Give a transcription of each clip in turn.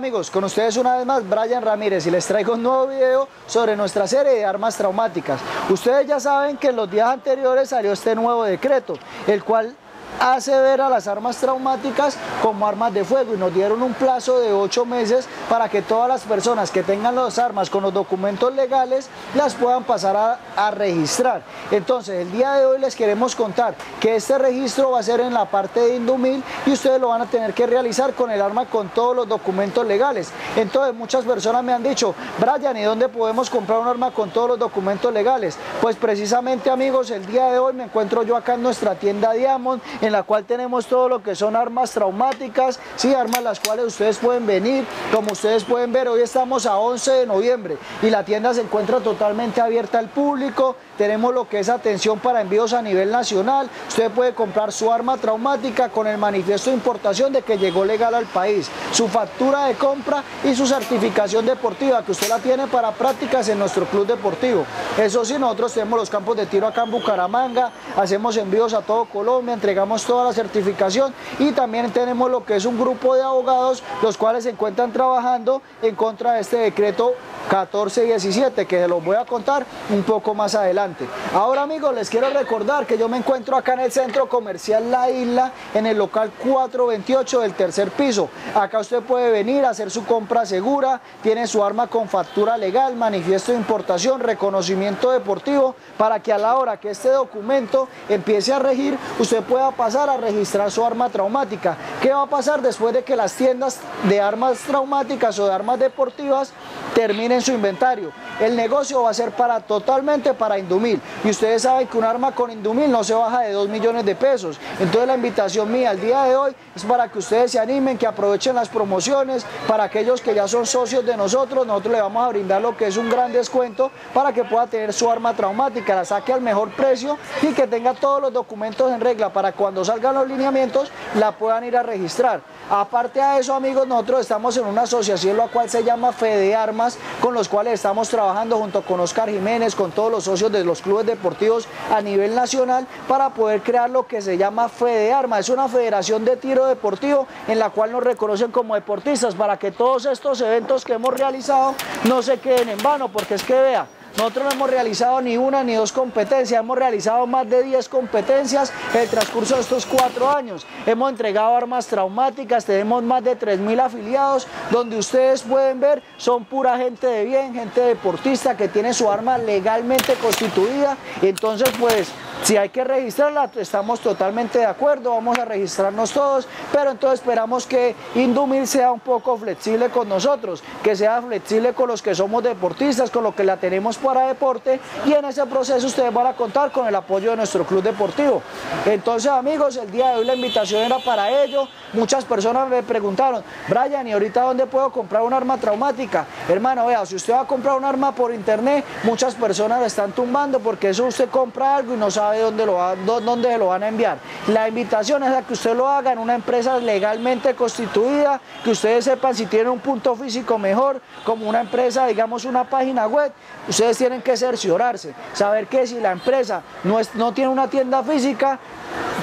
amigos, con ustedes una vez más Brian Ramírez y les traigo un nuevo video sobre nuestra serie de armas traumáticas. Ustedes ya saben que en los días anteriores salió este nuevo decreto, el cual hace ver a las armas traumáticas como armas de fuego y nos dieron un plazo de ocho meses para que todas las personas que tengan las armas con los documentos legales las puedan pasar a, registrar. Entonces el día de hoy les queremos contar que este registro va a ser en la parte de Indumil y ustedes lo van a tener que realizar con el arma con todos los documentos legales. Entonces muchas personas me han dicho, Brian, ¿y dónde podemos comprar un arma con todos los documentos legales? Pues precisamente amigos, el día de hoy me encuentro yo acá en nuestra tienda Diamond, en la cual tenemos todo lo que son armas traumáticas, sí, armas las cuales ustedes pueden venir, como ustedes pueden ver, hoy estamos a 11 de noviembre y la tienda se encuentra totalmente abierta al público, tenemos lo que es atención para envíos a nivel nacional, usted puede comprar su arma traumática con el manifiesto de importación de que llegó legal al país, su factura de compra y su certificación deportiva que usted la tiene para prácticas en nuestro club deportivo. Eso sí, nosotros tenemos los campos de tiro acá en Bucaramanga, hacemos envíos a todo Colombia, entregamos toda la certificación y también tenemos lo que es un grupo de abogados los cuales se encuentran trabajando en contra de este decreto 1417 que se los voy a contar un poco más adelante. Ahora amigos les quiero recordar que yo me encuentro acá en el centro comercial La Isla en el local 428 del tercer piso. Acá usted puede venir a hacer su compra segura, tiene su arma con factura legal, manifiesto de importación, reconocimiento deportivo para que a la hora que este documento empiece a regir usted pueda pasar a registrar su arma traumática. ¿Qué va a pasar después de que las tiendas de armas traumáticas o de armas deportivas terminen su inventario. El negocio va a ser para totalmente para Indumil. Y ustedes saben que un arma con Indumil no se baja de 2 millones de pesos. Entonces la invitación mía al día de hoy es para que ustedes se animen, que aprovechen las promociones. Para aquellos que ya son socios de nosotros, nosotros le vamos a brindar lo que es un gran descuento para que pueda tener su arma traumática, la saque al mejor precio y que tenga todos los documentos en regla para cuando salgan los lineamientos la puedan ir a registrar. Aparte de eso, amigos, nosotros estamos en una asociación la cual se llama Fede Armas, con los cuales estamos trabajando junto con Oscar Jiménez, con todos los socios de los clubes deportivos a nivel nacional para poder crear lo que se llama Fede Armas. Es una federación de tiro deportivo en la cual nos reconocen como deportistas para que todos estos eventos que hemos realizado no se queden en vano, porque es que vea, nosotros no hemos realizado ni una ni dos competencias, hemos realizado más de 10 competencias en el transcurso de estos cuatro años. Hemos entregado armas traumáticas, tenemos más de 3.000 afiliados, donde ustedes pueden ver, son pura gente de bien, gente deportista que tiene su arma legalmente constituida. Entonces pues si hay que registrarla, estamos totalmente de acuerdo, vamos a registrarnos todos, pero entonces esperamos que Indumil sea un poco flexible con nosotros, que sea flexible con los que somos deportistas, con lo que la tenemos para deporte y en ese proceso ustedes van a contar con el apoyo de nuestro club deportivo. Entonces amigos, el día de hoy la invitación era para ello, muchas personas me preguntaron, Brian, ¿y ahorita dónde puedo comprar un arma traumática? Hermano, vea, si usted va a comprar un arma por internet, muchas personas le están tumbando porque eso usted compra algo y no sabe dónde, lo va, dónde lo van a enviar. La invitación es a que usted lo haga en una empresa legalmente constituida, que ustedes sepan si tienen un punto físico mejor, como una empresa, digamos una página web, ustedes tienen que cerciorarse, saber que si la empresa no, es, no tiene una tienda física,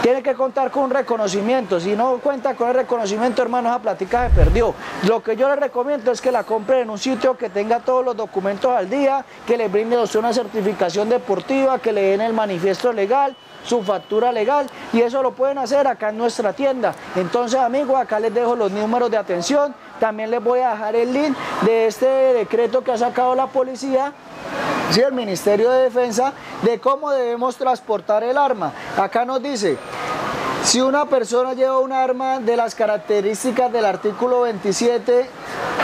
tiene que contar con un reconocimiento. Si no cuenta con el reconocimiento, hermano, esa plática se perdió. Lo que yo les recomiendo es que la compren en un sitio que tenga todos los documentos al día, que le brinde una certificación deportiva, que le den el manifiesto legal, su factura legal y eso lo pueden hacer acá en nuestra tienda. Entonces, amigos, acá les dejo los números de atención. También les voy a dejar el link de este decreto que ha sacado la policía sí, el Ministerio de Defensa de cómo debemos transportar el arma. Acá nos dice, si una persona lleva un arma de las características del artículo 27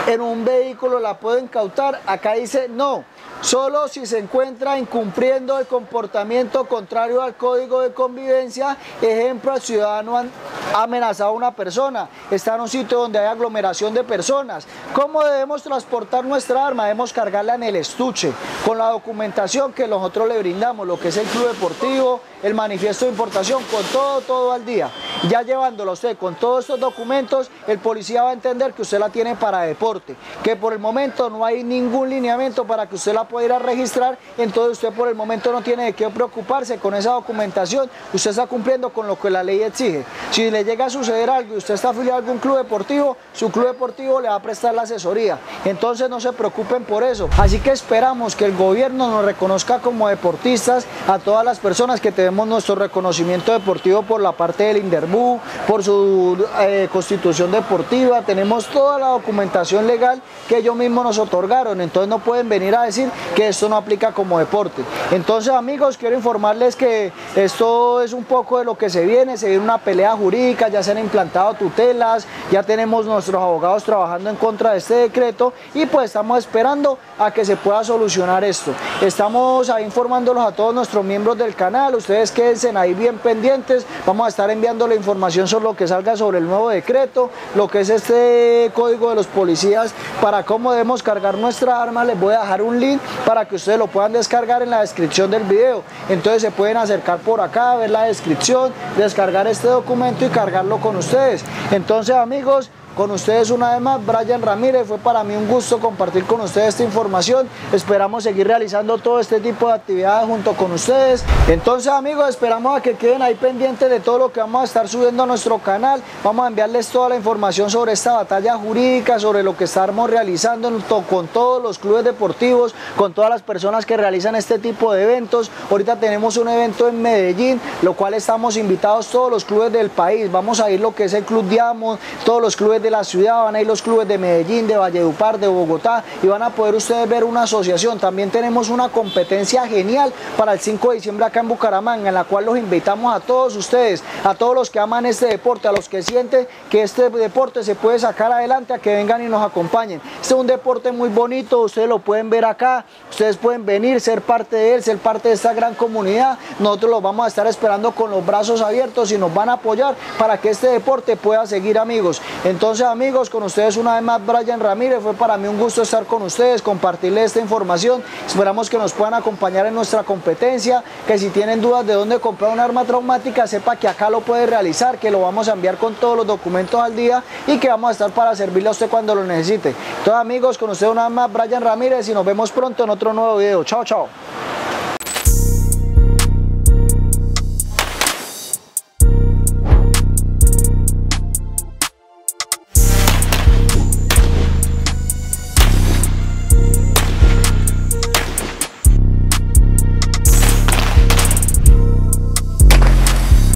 en un vehículo, ¿la pueden incautar? Acá dice no. Solo si se encuentra incumpliendo el comportamiento contrario al código de convivencia, ejemplo, el ciudadano ha amenazado a una persona, está en un sitio donde hay aglomeración de personas. ¿Cómo debemos transportar nuestra arma? Debemos cargarla en el estuche, con la documentación que nosotros le brindamos, lo que es el club deportivo, el manifiesto de importación, con todo, todo al día. Ya llevándolo usted con todos estos documentos, el policía va a entender que usted la tiene para deporte, que por el momento no hay ningún lineamiento para que usted la pueda puede ir a registrar, entonces usted por el momento no tiene de qué preocuparse con esa documentación, usted está cumpliendo con lo que la ley exige. Si le llega a suceder algo y usted está afiliado a algún club deportivo, su club deportivo le va a prestar la asesoría. Entonces no se preocupen por eso. Así que esperamos que el gobierno nos reconozca como deportistas a todas las personas que tenemos nuestro reconocimiento deportivo por la parte del Inderbú, por su eh, constitución deportiva, tenemos toda la documentación legal que ellos mismos nos otorgaron, entonces no pueden venir a decir que esto no aplica como deporte. Entonces amigos, quiero informarles que esto es un poco de lo que se viene, se viene una pelea jurídica, ya se han implantado tutelas, ya tenemos nuestros abogados trabajando en contra de este decreto y pues estamos esperando a que se pueda solucionar esto. Estamos ahí informándolos a todos nuestros miembros del canal, ustedes quédense ahí bien pendientes, vamos a estar enviando la información sobre lo que salga sobre el nuevo decreto, lo que es este código de los policías para cómo debemos cargar nuestra arma, les voy a dejar un link para que ustedes lo puedan descargar en la descripción del video, entonces se pueden acercar por acá, ver la descripción, descargar este documento y cargarlo con ustedes. Entonces amigos, con ustedes una vez más, Brian Ramírez, fue para mí un gusto compartir con ustedes esta información. Esperamos seguir realizando todo este tipo de actividades junto con ustedes. Entonces amigos, esperamos a que queden ahí pendientes de todo lo que vamos a estar subiendo a nuestro canal. Vamos a enviarles toda la información sobre esta batalla jurídica, sobre lo que estamos realizando con todos los clubes deportivos, con todas las personas que realizan este tipo de eventos. Ahorita tenemos un evento en Medellín, lo cual estamos invitados todos los clubes del país. Vamos a ir lo que es el Club Diamond, todos los clubes de la ciudad, van a ir los clubes de Medellín, de Valledupar, de Bogotá y van a poder ustedes ver una asociación. También tenemos una competencia genial para el 5 de diciembre acá en Bucaramanga, en la cual los invitamos a todos ustedes, a todos los que aman este deporte, a los que sienten que este deporte se puede sacar adelante, a que vengan y nos acompañen. Este es un deporte muy bonito, ustedes lo pueden ver acá, ustedes pueden venir, ser parte de él, ser parte de esta gran comunidad. Nosotros los vamos a estar esperando con los brazos abiertos y nos van a apoyar para que este deporte pueda seguir amigos. Entonces, entonces amigos, con ustedes una vez más Brian Ramírez, fue para mí un gusto estar con ustedes, compartirles esta información, esperamos que nos puedan acompañar en nuestra competencia, que si tienen dudas de dónde comprar un arma traumática, sepa que acá lo puede realizar, que lo vamos a enviar con todos los documentos al día y que vamos a estar para servirle a usted cuando lo necesite. Entonces amigos, con ustedes una vez más Brian Ramírez y nos vemos pronto en otro nuevo video. Chao, chao.